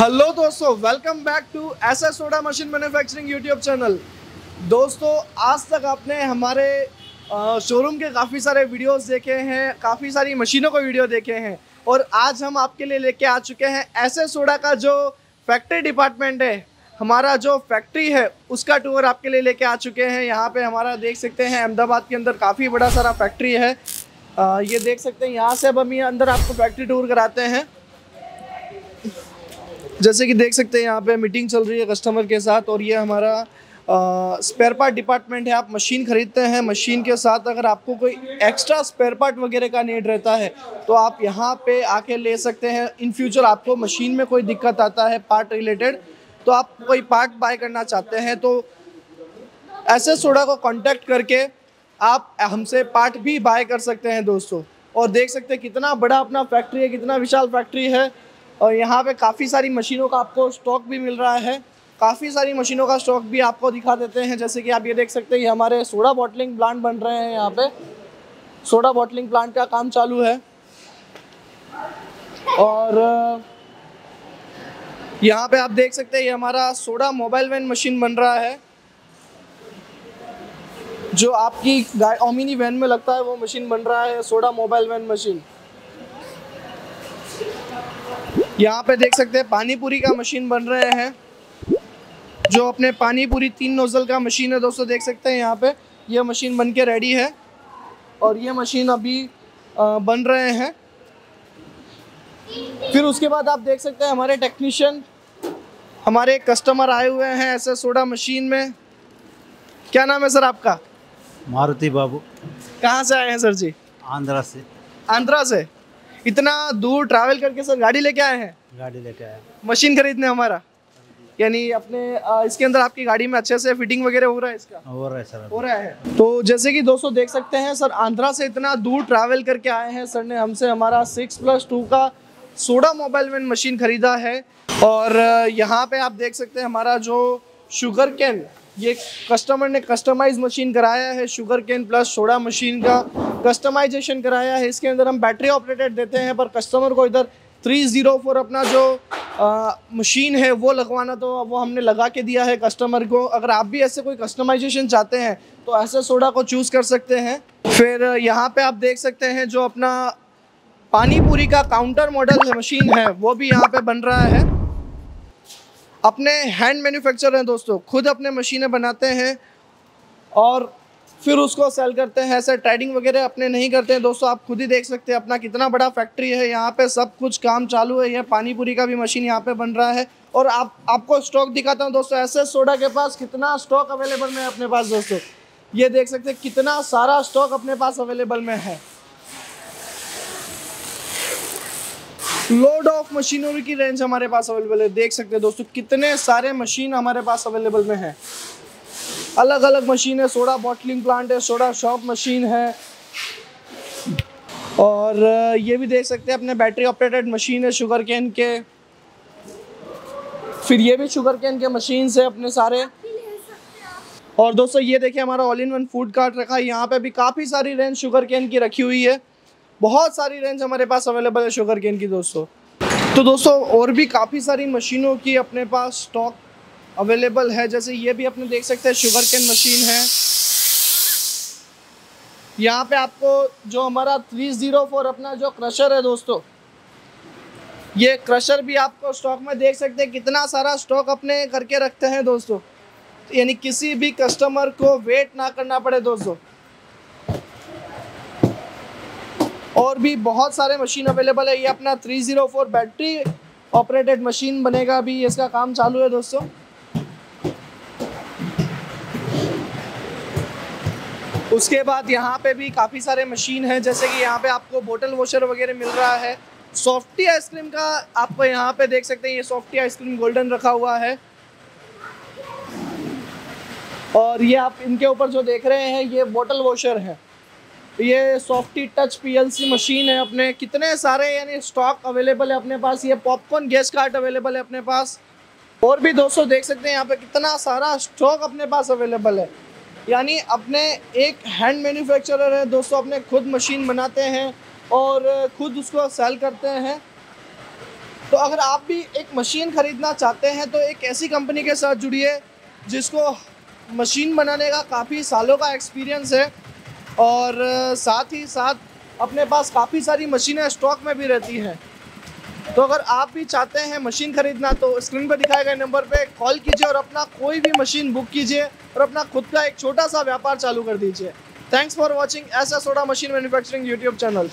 Hello दोस्तों welcome back to S S soda machine manufacturing YouTube channel दोस्तों आज तक आपने हमारे शोरूम के काफ़ी सारे वीडियोस देखे हैं काफ़ी सारी मशीनों को वीडियो देखे हैं और आज हम आपके लिए लेके आ चुके हैं एस एस सोडा का जो फैक्ट्री डिपार्टमेंट है हमारा जो फैक्ट्री है उसका टूर आपके लिए लेके आ चुके हैं। यहाँ पे हमारा देख सकते हैं अहमदाबाद के अंदर काफ़ी बड़ा सारा फैक्ट्री है। आ, ये देख सकते हैं यहाँ से अब हम ये अंदर आपको फैक्ट्री टूर कराते हैं। जैसे कि देख सकते हैं यहाँ पे मीटिंग चल रही है कस्टमर के साथ और ये हमारा स्पेयर पार्ट डिपार्टमेंट है। आप मशीन खरीदते हैं मशीन के साथ अगर आपको कोई एक्स्ट्रा स्पेयर पार्ट वगैरह का नीड रहता है तो आप यहाँ पे आके ले सकते हैं। इन फ्यूचर आपको मशीन में कोई दिक्कत आता है पार्ट रिलेटेड तो आप कोई पार्ट बाय करना चाहते हैं तो ऐसे सोडा को कांटेक्ट करके आप हमसे पार्ट भी बाय कर सकते हैं दोस्तों। और देख सकते हैं कितना बड़ा अपना फैक्ट्री है, कितना विशाल फैक्ट्री है। और यहाँ पे काफ़ी सारी मशीनों का आपको स्टॉक भी मिल रहा है। काफ़ी सारी मशीनों का स्टॉक भी आपको दिखा देते हैं। जैसे कि आप ये देख सकते हैं हमारे सोडा बॉटलिंग प्लांट बन रहे हैं यहाँ पे। सोडा बॉटलिंग प्लांट का काम चालू है। और यहाँ पे आप देख सकते हैं, ये हमारा सोडा मोबाइल वैन मशीन बन रहा है। जो आपकी ओमिनी वैन में लगता है वो मशीन बन रहा है, सोडा मोबाइल वैन मशीन यहाँ पे देख सकते हैं पानी पूरी का मशीन बन रहे हैं। जो अपने पानी पूरी तीन नोजल का मशीन है दोस्तों देख सकते हैं यहाँ पे। ये मशीन बन के रेडी है और ये मशीन अभी बन रहे हैं। फिर उसके बाद आप देख सकते हैं हमारे टेक्नीशियन हमारे कस्टमर आए हुए हैं ऐसे सोडा मशीन में। क्या नाम है सर आपका? मारुति बाबू। कहाँ से आए हैं सर जी? आंध्रा से। आंध्रा से? इतना दूर ट्रैवल करके सर गाड़ी लेके आए हैं? गाड़ी लेके आया मशीन खरीदने हमारा। यानी अपने इसके अंदर आपकी गाड़ी में अच्छे से फिटिंग वगैरह हो रहा है इसका? हो रहा है सर हो रहा है। तो जैसे कि दोस्तों देख सकते हैं सर आंध्रा से इतना दूर ट्रैवल करके आए हैं सर ने हमसे हमारा सिक्स प्लस टू का सोडा मोबाइल वैन मशीन खरीदा है। और यहाँ पे आप देख सकते हैं हमारा जो शुगर कैन ये कस्टमर ने कस्टमाइज मशीन कराया है sugar cane plus soda machine का। कस्टमाइजेशन कराया है इसके अंदर हम बैटरी ऑपरेटेड देते हैं पर कस्टमर को इधर थ्री ज़ीरो फोर अपना जो आ, मशीन है वो लगवाना तो वो हमने लगा के दिया है कस्टमर को। अगर आप भी ऐसे कोई कस्टमाइजेशन चाहते हैं तो ऐसे सोडा को चूज़ कर सकते हैं। फिर यहाँ पे आप देख सकते हैं जो अपना पानी पूरी का काउंटर मॉडल मशीन है वो भी यहाँ पे बन रहा है। अपने हैंड मैन्युफैक्चर हैं दोस्तों खुद अपने मशीनें बनाते हैं और फिर उसको सेल करते हैं। ऐसे ट्रेडिंग वगैरह अपने नहीं करते हैं। दोस्तों, आप खुद ही देख सकते हैं अपना कितना बड़ा फैक्ट्री है। यहाँ पे सब कुछ काम चालू है। ये पानीपुरी का भी मशीन यहाँ पे बन रहा है। और आप, आपको स्टॉक दिखाता हूँ दोस्तों। ऐसे सोडा के पास कितना स्टॉक अवेलेबल में है अपने पास दोस्तों? ये देख सकते हैं कितना सारा स्टॉक अपने पास अवेलेबल में है। लोड ऑफ़ मशीनरी की रेंज हमारे पास अवेलेबल है। देख सकते हैं दोस्तों, कितने सारे मशीन हमारे पास अवेलेबल में है। अलग अलग मशीन है, सोडा बॉटलिंग प्लांट है, सोडा शॉप मशीन है। और ये भी देख सकते हैं, अपने बैटरी ऑपरेटेड मशीन है शुगर कैन के। फिर ये भी शुगर कैन के मशीन है अपने सारे। और दोस्तों, ये देखिए हमारा all in one food cart रखा है। यहाँ पे भी काफ़ी सारी रेंज शुगर कैन की रखी हुई है। बहुत सारी रेंज हमारे पास अवेलेबल है शुगर कैन की, दोस्तों। तो दोस्तों, और भी काफ़ी सारी मशीनों की अपने पास स्टॉक अवेलेबल है। जैसे ये भी अपने देख सकते हैं शुगर कैन मशीन है। यहाँ पे आपको जो हमारा थ्री ज़ीरो फोर अपना जो क्रशर है दोस्तों, ये क्रशर भी आपको स्टॉक में देख सकते हैं, कितना सारा स्टॉक अपने करके रखते हैं दोस्तों। यानी किसी भी कस्टमर को वेट ना करना पड़े दोस्तों। और भी बहुत सारे मशीन अवेलेबल है। ये अपना three zero four battery operated machine बनेगा अभी, इसका काम चालू है दोस्तों। उसके बाद यहाँ पे भी काफ़ी सारे मशीन हैं, जैसे कि यहाँ पे आपको बोटल वॉशर वगैरह मिल रहा है। सॉफ्टी आइसक्रीम का आपको यहाँ पे देख सकते हैं, ये सॉफ्टी आइसक्रीम गोल्डन रखा हुआ है। और ये आप इनके ऊपर जो देख रहे हैं, ये बोटल वॉशर है। ये सॉफ्टी टच पीएलसी मशीन है अपने। कितने सारे यानी स्टॉक अवेलेबल है अपने पास। ये पॉपकॉर्न गैस कार्ट अवेलेबल है अपने पास। और भी दोस्तों देख सकते हैं, यहाँ पे कितना सारा स्टॉक अपने पास अवेलेबल है। यानी अपने एक हैंड मैन्युफैक्चरर है, दोस्तों, अपने खुद मशीन बनाते हैं और खुद उसको सेल करते हैं। तो अगर आप भी एक मशीन खरीदना चाहते हैं तो एक ऐसी कंपनी के साथ जुड़िए जिसको मशीन बनाने का काफ़ी सालों का एक्सपीरियंस है और साथ ही साथ अपने पास काफ़ी सारी मशीनें स्टॉक में भी रहती हैं। तो अगर आप भी चाहते हैं मशीन खरीदना तो स्क्रीन पर दिखाए गए नंबर पे कॉल कीजिए और अपना कोई भी मशीन बुक कीजिए और अपना खुद का एक छोटा सा व्यापार चालू कर दीजिए। थैंक्स फॉर वॉचिंग ऐसा soda machine manufacturing YouTube channel